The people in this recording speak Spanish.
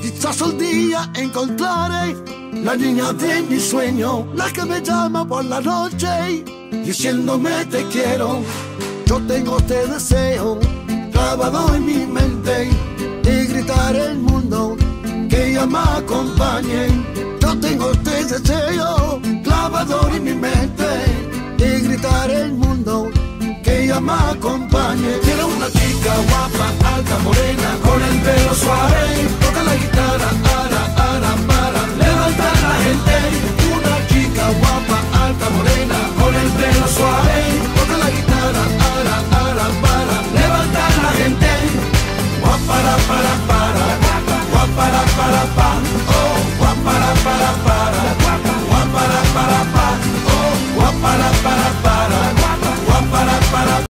Quizás un día encontraré la niña de mi sueño, la que me llama por la noche, diciéndome te quiero. Yo tengo este deseo clavado en mi mente y gritar el mundo que ella me acompañe. Yo tengo este deseo clavado en mi mente y gritar el mundo me acompañe. Quiero una chica guapa, alta, morena, con el pelo suave, toca la guitarra, ara, ara, para levantar la gente. Una chica guapa, alta, morena, con el pelo suave, toca la guitarra, ara, ara, para levantar la gente. Guapara, para, para, guapara, para, pa, oh, guapara,